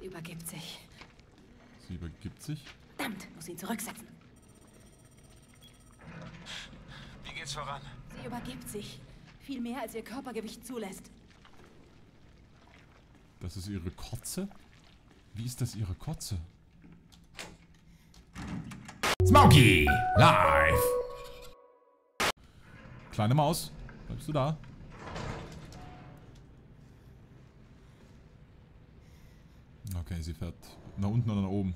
Sie übergibt sich. Sie übergibt sich. Verdammt, muss ihn zurücksetzen. Wie geht's voran? Sie übergibt sich. Viel mehr, als ihr Körpergewicht zulässt. Das ist ihre Kotze? Wie ist das ihre Kotze? Smokey! Live! Kleine Maus, bleibst du da? Okay, sie fährt nach unten oder nach oben.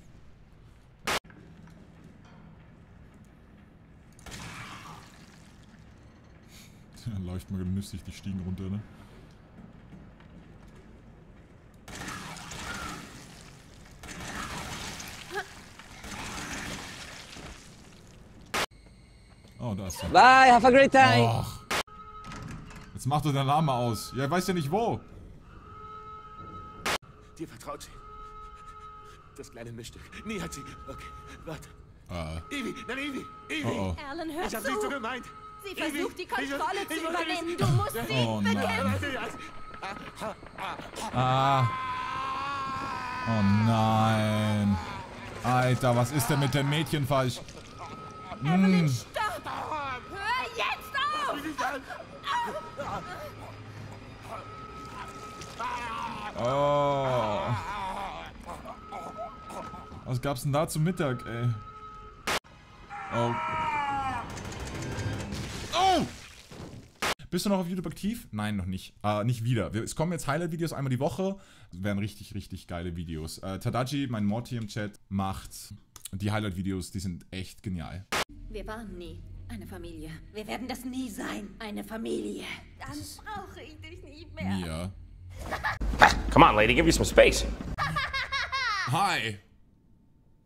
Dann läuft mal genüsslich die Stiegen runter, ne? Oh, da ist er. Bye, have a great time. Och. Jetzt mach doch den Alarm aus. Ja, ich weiß ja nicht wo. Dir vertraut sie. Das kleine Mischstück. Nie hat sie. Okay, warte. Äh, Ivi, nein, Ivi, Ivi. oh Erlen, hör Ich hab's nicht so zu! gemeint. Sie Ivi, versucht, die Kontrolle ich zu übernehmen. Du musst sie Oh nein. bekämpfen. Oh. Ah. Oh nein. Alter, was ist denn mit dem Mädchen falsch? Hm. Stopp! Hör jetzt auf! Oh. Was gab's denn da zum Mittag, ey? Oh. Oh! Bist du noch auf YouTube aktiv? Nein, noch nicht. Äh, nicht wieder. Es kommen jetzt Highlight-Videos einmal die Woche. Das wären richtig, richtig geile Videos. Äh, Tadaji, mein Morty im Chat, macht die Highlight-Videos. Die sind echt genial. Wir waren nie eine Familie. Wir werden das nie sein. Eine Familie. Dann brauche ich dich nicht mehr. Mia. Come on, lady, give me some space. Hi.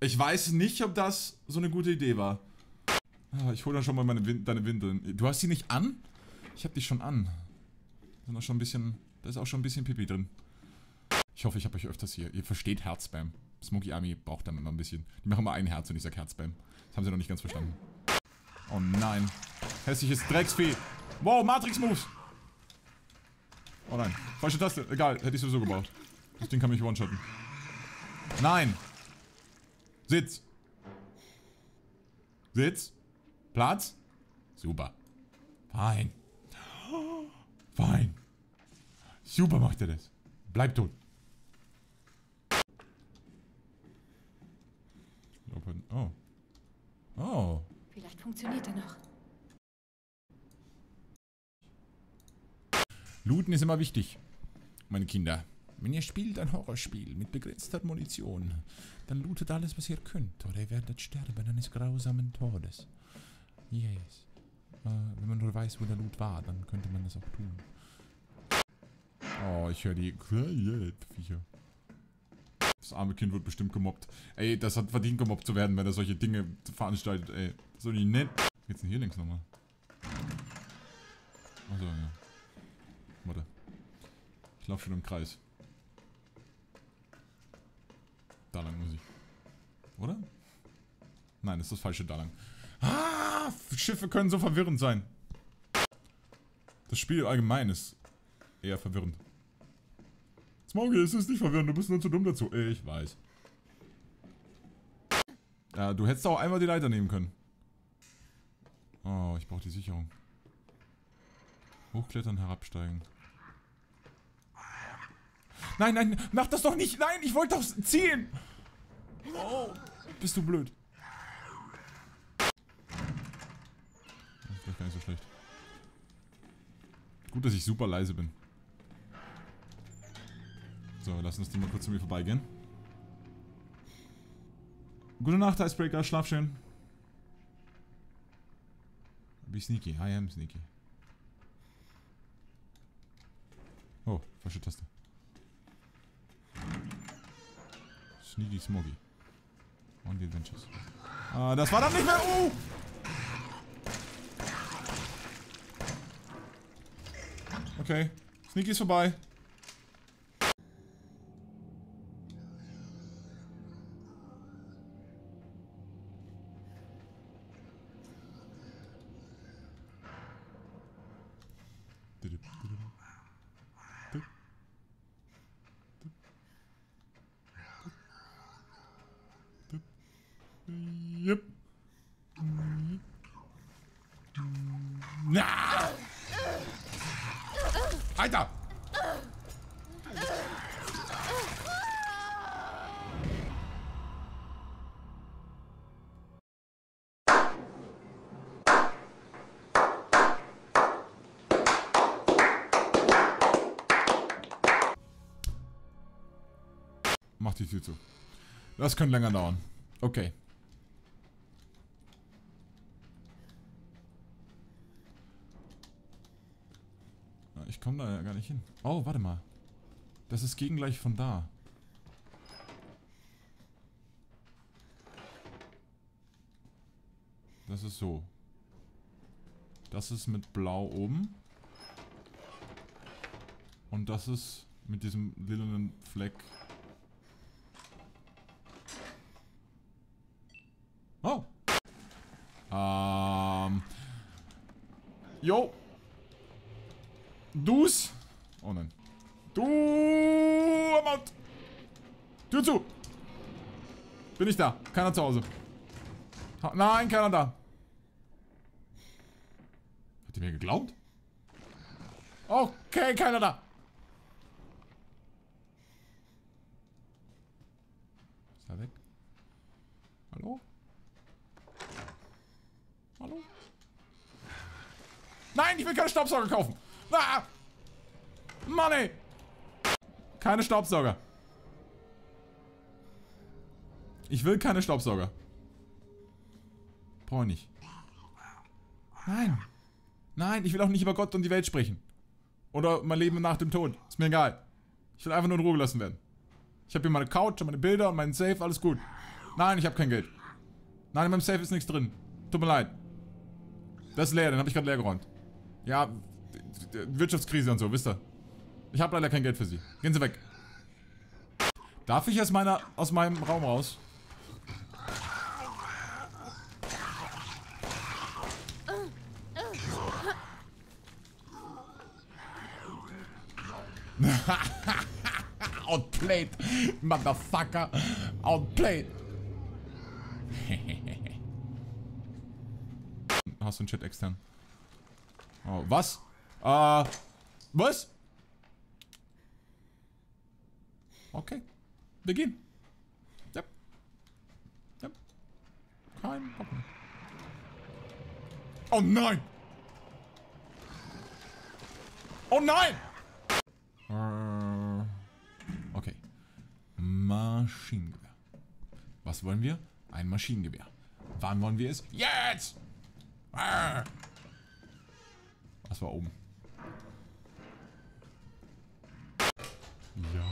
Ich weiß nicht, ob das so eine gute Idee war. Ah, Ich hole dann schon mal meine Win deine Windeln. Du hast sie nicht an? Ich hab die schon an. Da sind auch schon ein bisschen. Da ist auch schon ein bisschen Pipi drin. Ich hoffe, ich habe euch öfters hier. Ihr versteht Herzspam. Smoky Army braucht dann immer ein bisschen. Die machen mal ein Herz und ich sag Herzspam. Das haben sie noch nicht ganz verstanden. Oh nein. Hässliches Drecksvieh. Wow, Matrix-Moves. Oh nein. Falsche Taste. Egal, hätte ich sowieso gebraucht. Das Ding kann mich one-shotten. Nein. Sitz. Sitz. Platz. Super. Fein. Fein. Super macht er das. Bleib tot. Oh. Oh. Vielleicht funktioniert er noch. Looten ist immer wichtig, meine Kinder. Wenn ihr spielt ein Horrorspiel mit begrenzter Munition, dann lootet alles, was ihr könnt, oder ihr werdet sterben eines grausamen Todes. Yes. Äh, wenn man nur weiß, wo der Loot war, dann könnte man das auch tun. Oh, ich höre die Viecher. Das arme Kind wird bestimmt gemobbt. Ey, das hat verdient, gemobbt zu werden, wenn er solche Dinge veranstaltet, ey. So nicht nett. Geht's denn hier links nochmal? Achso, ja. Warte. Ich laufe schon im Kreis. Da lang muss ich. Oder? Nein, das ist das falsche da lang. Ah, Schiffe können so verwirrend sein. Das Spiel allgemein ist eher verwirrend. Smoggy, es ist nicht verwirrend, du bist nur zu dumm dazu. Ich weiß. Ja, du hättest auch einmal die Leiter nehmen können. Oh, ich brauche die Sicherung. Hochklettern, herabsteigen. Nein, nein, mach das doch nicht. Nein, ich wollte doch zielen. Oh, bist du blöd. Vielleicht gar nicht so schlecht. Gut, dass ich super leise bin. So, lass uns die mal kurz zu mir vorbeigehen. Gute Nacht, Icebreaker. Schlaf schön. Be sneaky. I am sneaky. Oh, falsche Taste. Sneaky Smoggy. On the Adventures. Ah, das war dann nicht mehr. Oh! Okay. Sneaky ist vorbei. Na! Alter! Mach die Tür zu. Das könnte länger dauern. Okay. Ich komme da ja gar nicht hin. Oh, warte mal. Das ist gegengleich von da. Das ist so. Das ist mit blau oben. Und das ist mit diesem lilanen Fleck. Oh. Ähm. Jo. Du's. Oh nein. Du Amount. Tür zu. Bin ich da. Keiner zu Hause. Ha Nein, keiner da. Hat ihr mir geglaubt? Okay, keiner da. Ist er weg? Hallo? Hallo? Nein, ich will keine Staubsauger kaufen. Ah! Mann, ey. Keine Staubsauger. Ich will keine Staubsauger. Brauche ich nicht. Nein. Nein, ich will auch nicht über Gott und die Welt sprechen. Oder mein Leben nach dem Tod. Ist mir egal. Ich will einfach nur in Ruhe gelassen werden. Ich habe hier meine Couch und meine Bilder und meinen Safe, alles gut. Nein, ich habe kein Geld. Nein, in meinem Safe ist nichts drin. Tut mir leid. Das ist leer, den habe ich gerade leer geräumt. Ja, Wirtschaftskrise und so, wisst ihr. Ich habe leider kein Geld für sie. Gehen Sie weg. Darf ich aus meiner aus meinem Raum raus? Outplayed, Motherfucker. Outplayed. Hast du einen Chat extern? Oh, was? Äh, was? Okay. Wir gehen. Ja. Ja. Kein Problem. Oh nein! Oh nein! Äh, Okay. Maschinengewehr. Was wollen wir? Ein Maschinengewehr. Wann wollen wir es? Jetzt! Was war oben? Ja.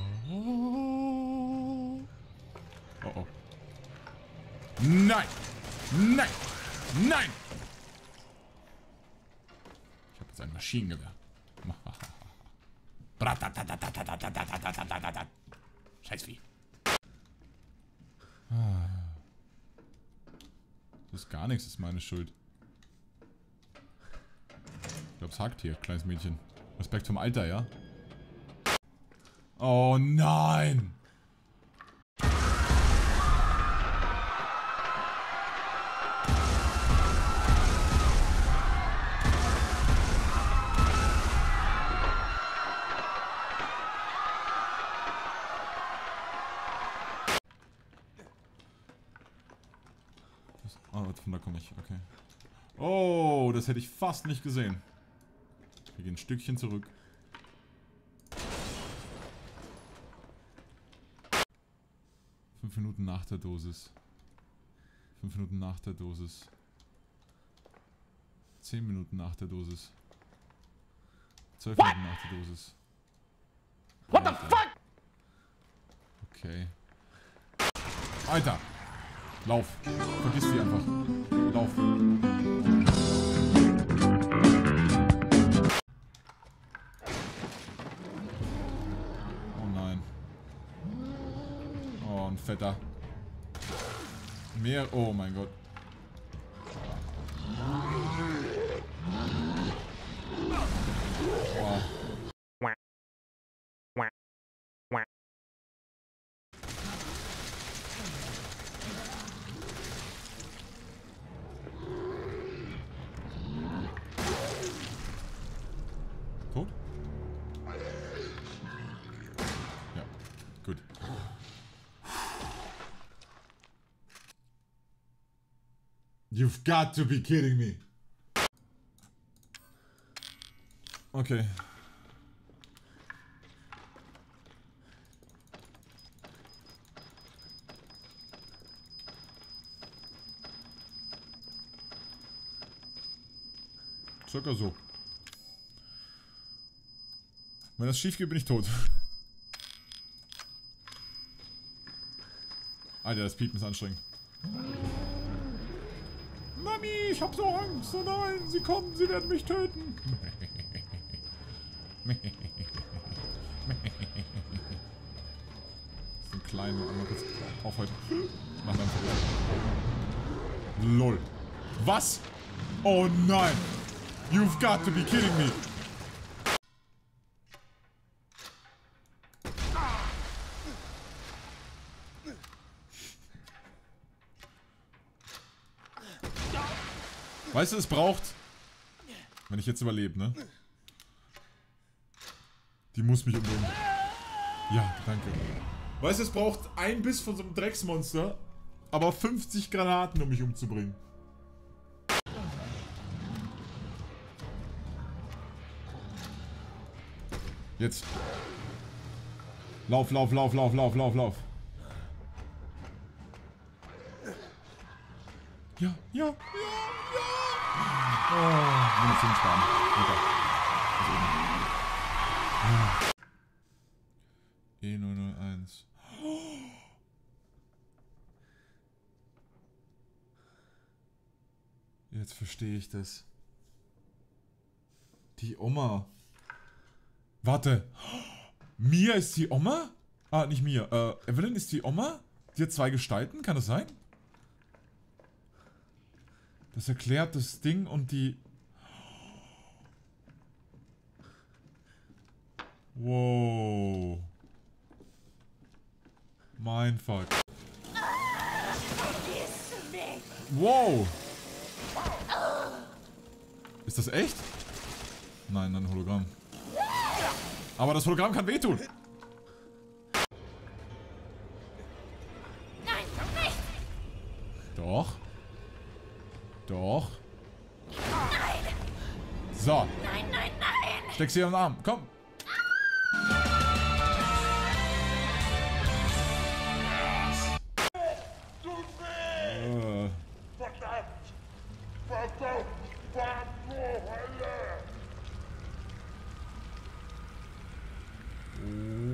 Oh oh. Nein! Nein! Nein! Ich habe jetzt ein Maschinengewehr. Scheiß Vieh. Das ist gar nichts, das ist meine Schuld. Ich glaube, es hakt hier, kleines Mädchen. Respekt zum Alter, ja? Oh nein! Oh, von da komme ich, okay. Oh, das hätte ich fast nicht gesehen. Wir gehen ein Stückchen zurück. Fünf Minuten nach der Dosis. Fünf Minuten nach der Dosis. Zehn Minuten nach der Dosis. Zwölf Minuten nach der Dosis. What the fuck? Okay. Alter! Lauf. Vergiss die einfach. Lauf. Verdammt, Vetter. Mehr. Oh mein Gott. You've got to be kidding me. Okay. Circa so. Wenn das schief geht, bin ich tot. Alter, das Piepen ist anstrengend. Mami, ich hab so Angst. Oh nein, sie kommen, sie werden mich töten. Das ist ein kleiner, einmal kurz aufhalten. Mach dann vorbei. LOL. Was? Oh nein. You've got to be kidding me. Weißt du, es braucht... Wenn ich jetzt überlebe, ne? Die muss mich umbringen. Ja, danke. Weißt du, es braucht ein Biss von so einem Drecksmonster, aber 50 Granaten, um mich umzubringen. Jetzt. Lauf, lauf, lauf, lauf, lauf, lauf, lauf. Ja, ja, ja, Oh, sparen. Okay. Also oben. Ah. E001. Jetzt verstehe ich das. Die Oma. Warte. Mia ist die Oma? Ah, nicht Mia. Äh, Evelyn ist die Oma? Die hat zwei Gestalten? Kann das sein? Das erklärt das Ding und die... Wow. Mein Fuck. Wow. Ist das echt? Nein, ein Hologramm. Aber das Hologramm kann wehtun. Nein, nicht! Doch. Doch. Nein! So, Nein, nein, nein! steck sie am Arm. Komm.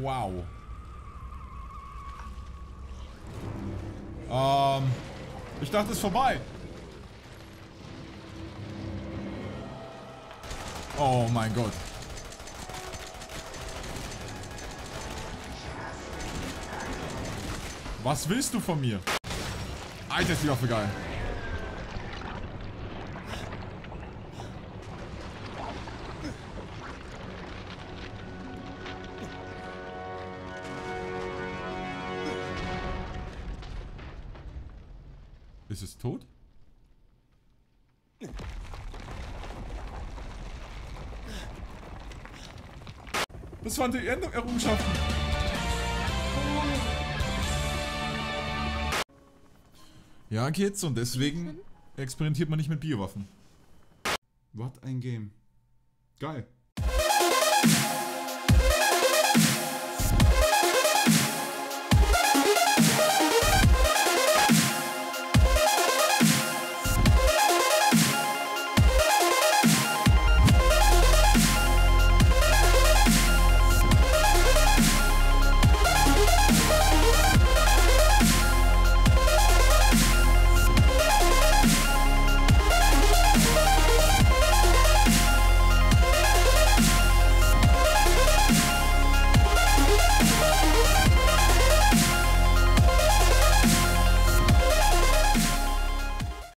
Wow. Ähm, ich dachte, es ist vorbei. Oh mein Gott. Was willst du von mir? Alter, ist die Waffe geil. Das waren die Errungenschaften. Ja, Kids, und deswegen experimentiert man nicht mit Biowaffen. What ein Game. Geil.